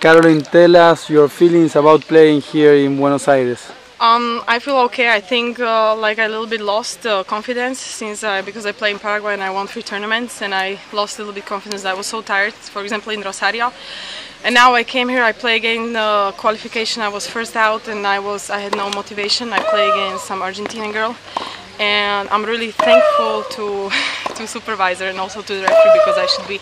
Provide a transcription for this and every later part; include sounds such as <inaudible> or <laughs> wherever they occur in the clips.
Caroline, tell us your feelings about playing here in Buenos Aires. Um, I feel okay. I think uh, like I a little bit lost uh, confidence since I, because I play in Paraguay and I won three tournaments and I lost a little bit confidence. I was so tired, for example, in Rosario. And now I came here. I play again uh, qualification. I was first out and I was I had no motivation. I play against some Argentinian girl, and I'm really thankful to <laughs> to supervisor and also to the referee because I should be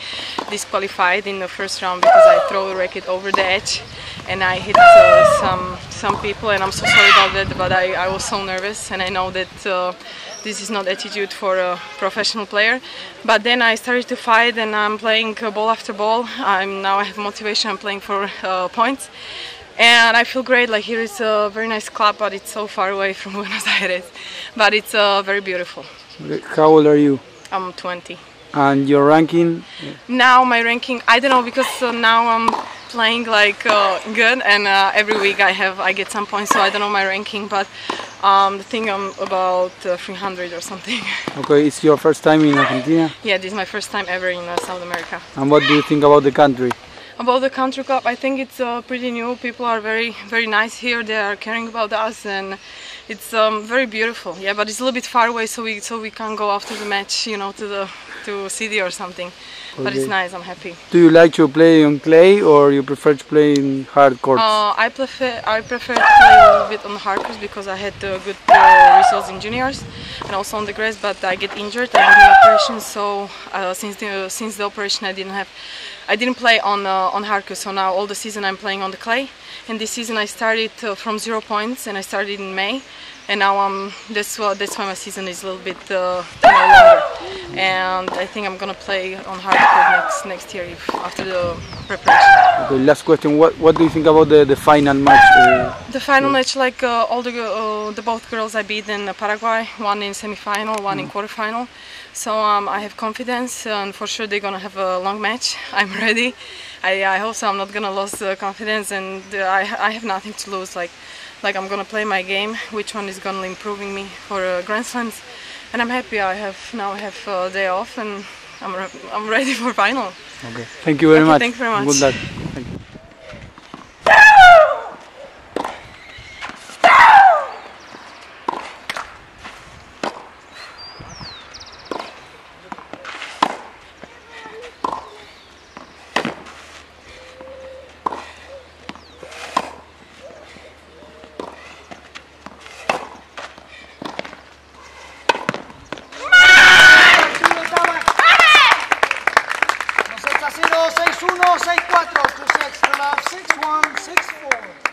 disqualified in the first round because I throw the racket over the edge and I hit uh, some some people and I'm so sorry about that but I, I was so nervous and I know that uh, this is not attitude for a professional player. But then I started to fight and I'm playing ball after ball. I'm now I have motivation I'm playing for uh, points and I feel great like here is a very nice club but it's so far away from <laughs> Buenos Aires. But it's uh, very beautiful. How old are you? I'm 20 and your ranking? Now my ranking I don't know because uh, now I'm playing like uh, good and uh, every week I have I get some points so I don't know my ranking but um, the thing I'm about uh, 300 or something. <laughs> Okay it's your first time in Argentina? Yeah this is my first time ever in uh, South America. And what do you think about the country about the country cup I think it's uh, pretty new. People are very very nice here. They are caring about us and it's um, very beautiful. Yeah but it's a little bit far away so we so we can't go after the match you know to the to city or something. Okay. but it's nice I'm happy. Do you like to play on clay or you prefer to play in hard courts? Uh, I prefer I prefer to play a little bit on hard courts because I had uh, good uh, results in juniors and also on the grass but I get injured I had an operation so uh, since the since the operation I didn't have I didn't play on uh, on hard courts. So now all the season I'm playing on the clay and this season I started uh, from zero points and I started in May and now I'm that's why that's why my season is a little bit uh, longer and I think I'm gonna play on hard court next next year if, after the preparation. Okay, last question. What what do you think about the the final match? Uh, the final match, like uh, all the uh, the both girls I beat in Paraguay, one in semifinal, one mm. in quarterfinal. So um, I have confidence, and for sure they're gonna have a long match. <laughs> I'm ready. I, I hope so. I'm not gonna lose confidence, and I I have nothing to lose. Like like I'm gonna play my game, which one is gonna improving me for uh, Grand Slams, and I'm happy. I have now I have a day off, and I'm re I'm ready <laughs> for final. Okay. Thank you very okay, much. Thank you very much. Good luck. 2964 269 love 6164.